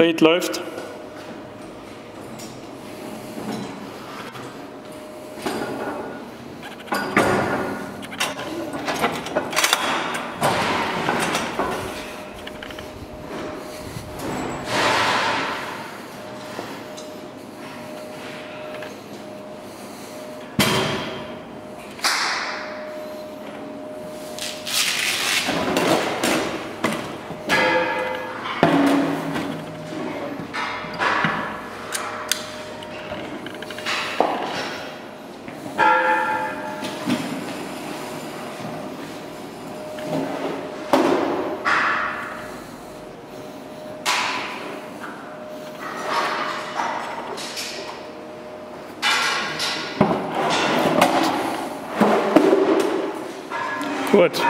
Fred läuft. Gut.